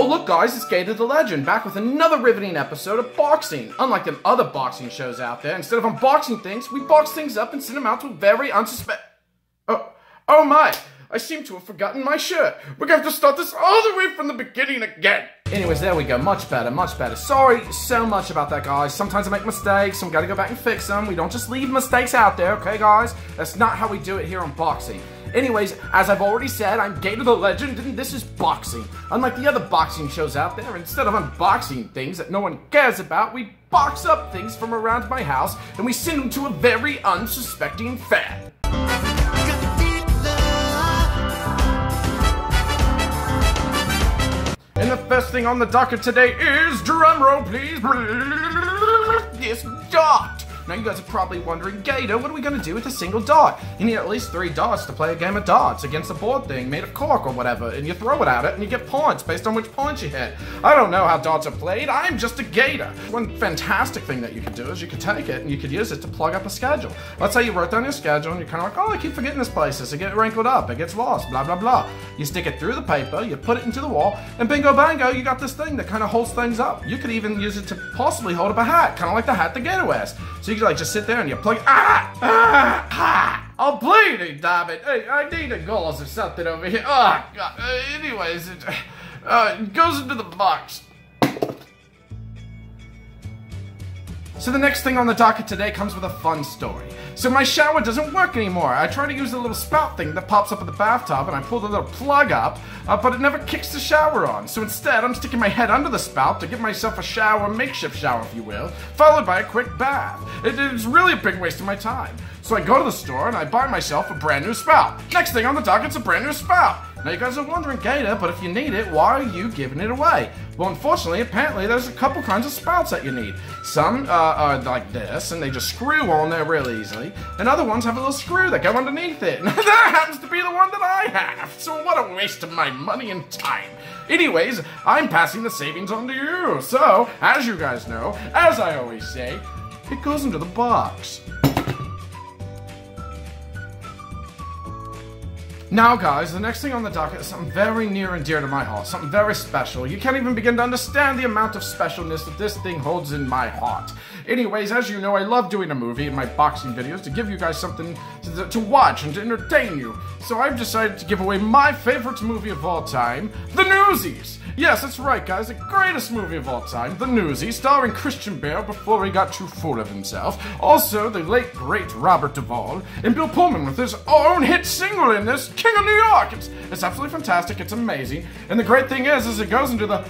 Oh look guys, it's Gator the Legend, back with another riveting episode of boxing. Unlike them other boxing shows out there, instead of unboxing things, we box things up and send them out to very unsuspect- Oh, oh my, I seem to have forgotten my shirt. We're gonna have to start this all the way from the beginning again. Anyways, there we go, much better, much better. Sorry so much about that guys, sometimes I make mistakes, so I'm gotta go back and fix them. We don't just leave mistakes out there, okay guys? That's not how we do it here on boxing. Anyways, as I've already said, I'm Gator the Legend, and this is boxing. Unlike the other boxing shows out there, instead of unboxing things that no one cares about, we box up things from around my house, and we send them to a very unsuspecting fan. And the first thing on the docket today is, drumroll please, this dot. Now you guys are probably wondering, Gator, what are we going to do with a single dot? You need at least three dots to play a game of darts against a board thing made of cork or whatever, and you throw it at it and you get points based on which points you hit. I don't know how darts are played, I'm just a Gator. One fantastic thing that you could do is you could take it and you could use it to plug up a schedule. Let's say you wrote down your schedule and you're kind of like, oh, I keep forgetting this places, it gets wrinkled up, it gets lost, blah, blah, blah. You stick it through the paper, you put it into the wall, and bingo bango, you got this thing that kind of holds things up. You could even use it to possibly hold up a hat, kind of like the hat the Gator wears. So you could like just sit there and you plug ah ah ah. I'm bleeding, damn it. Hey, I need a gauze or something over here. Oh God. Uh, anyways, it, uh, it goes into the box. So the next thing on the docket today comes with a fun story. So my shower doesn't work anymore. I try to use the little spout thing that pops up in the bathtub and I pull the little plug up, uh, but it never kicks the shower on. So instead, I'm sticking my head under the spout to give myself a shower, makeshift shower if you will, followed by a quick bath. It is really a big waste of my time. So I go to the store and I buy myself a brand new spout. Next thing on the docket's a brand new spout. Now you guys are wondering, Gator, but if you need it, why are you giving it away? Well, unfortunately, apparently there's a couple kinds of spouts that you need. Some uh, are like this, and they just screw on there real easily, and other ones have a little screw that go underneath it. that happens to be the one that I have, so what a waste of my money and time. Anyways, I'm passing the savings on to you. So, as you guys know, as I always say, it goes into the box. Now, guys, the next thing on the docket is something very near and dear to my heart, something very special. You can't even begin to understand the amount of specialness that this thing holds in my heart. Anyways, as you know, I love doing a movie in my boxing videos to give you guys something to, to watch and to entertain you. So I've decided to give away my favorite movie of all time, The Newsies. Yes, that's right, guys. The greatest movie of all time, The Newsies, starring Christian Bale before he got too full of himself. Also, the late, great Robert Duvall, and Bill Pullman with his own hit single in this, King of New York. It's, it's absolutely fantastic. It's amazing. And the great thing is, is it goes into the...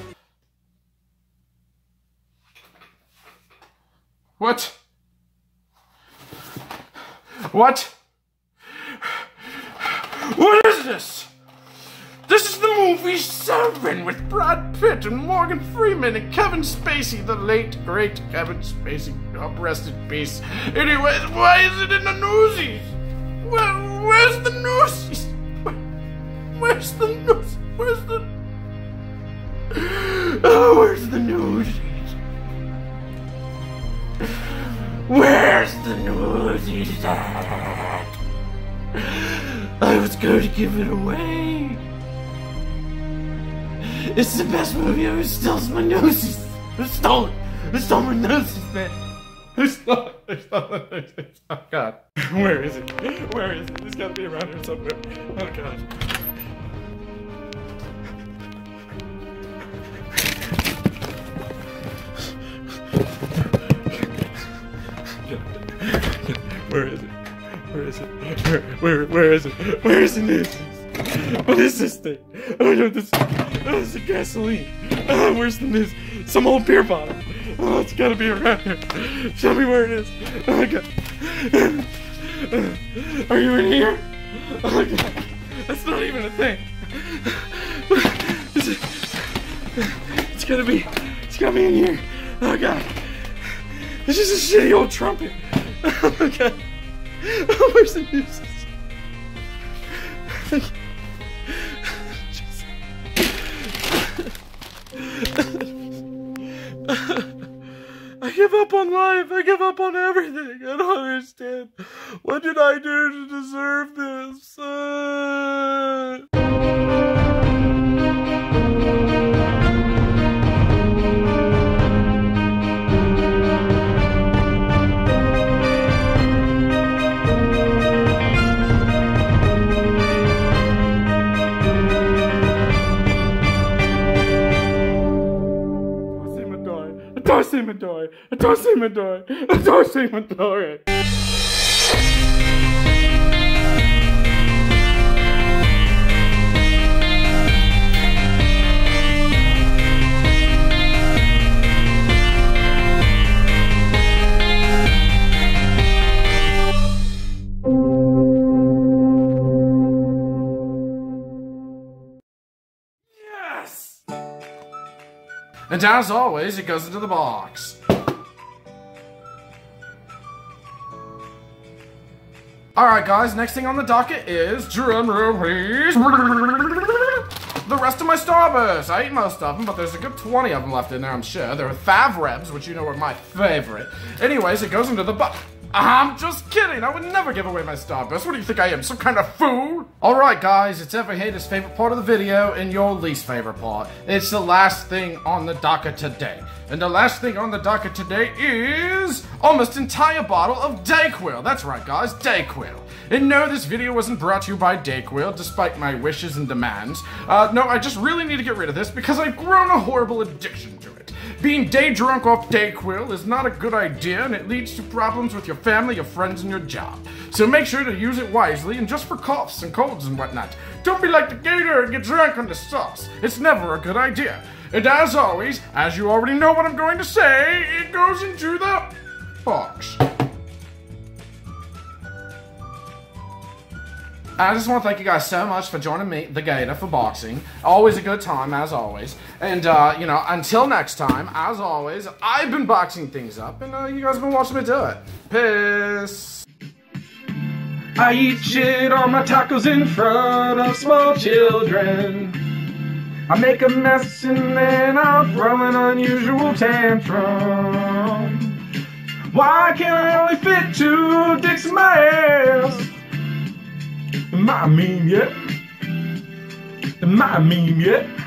What? What? What is this? This is the movie Seven with Brad Pitt and Morgan Freeman and Kevin Spacey, the late, great Kevin Spacey. God rest in peace. Anyways, why is it in the newsies? Where, where's the newsies? Where, where's the news? Where's the... Oh, where's the newsies? Where's the newsies at? I was going to give it away. It's the best movie ever. It steals my noses. Who stole it? Who stole my noses, man? Who stole it? Who stole my noses? Oh, God. Where is it? Where is it? It's gotta be around here somewhere. Oh, God. Where is it? Where is it? Where, where, is it? Where is noses? What is this thing? Oh no, this, oh, this is gasoline. Oh, where's the news? Some old beer bottle. Oh, it's gotta be around here. Show me where it is. Oh my god. Are you in here? Oh my god. That's not even a thing. It's gotta be, it's gotta be in here. Oh god. This is a shitty old trumpet. Oh my god. I give up on life. I give up on everything. I don't understand. What did I do to deserve this? Uh... Toss inventory. Toss inventory. Toss inventory. And as always, it goes into the box. Alright guys, next thing on the docket is, drum roll please, the rest of my Starbursts. I ate most of them, but there's a good 20 of them left in there, I'm sure. There are Favrebs, which you know are my favorite. Anyways, it goes into the box. I'm just kidding. I would never give away my Starburst. What do you think I am, some kind of fool? Alright guys, it's every hater's favorite part of the video and your least favorite part. It's the last thing on the docket today. And the last thing on the docket today is almost entire bottle of Dayquil. That's right guys, Dayquil. And no, this video wasn't brought to you by Dayquil, despite my wishes and demands. Uh, no, I just really need to get rid of this because I've grown a horrible addiction to it. Being day drunk off Dayquil is not a good idea and it leads to problems with your family, your friends, and your job. So make sure to use it wisely and just for coughs and colds and whatnot. Don't be like the gator and get drunk on the sauce. It's never a good idea. And as always, as you already know what I'm going to say, it goes into the box. I just want to thank you guys so much for joining me, the Gator, for boxing. Always a good time, as always. And, uh, you know, until next time, as always, I've been boxing things up, and uh, you guys have been watching me do it. Peace. I eat shit on my tacos in front of small children. I make a mess and then I throw an unusual tantrum. Why can't I only fit two dicks in my ass? A meme yet? Am I a meme yet?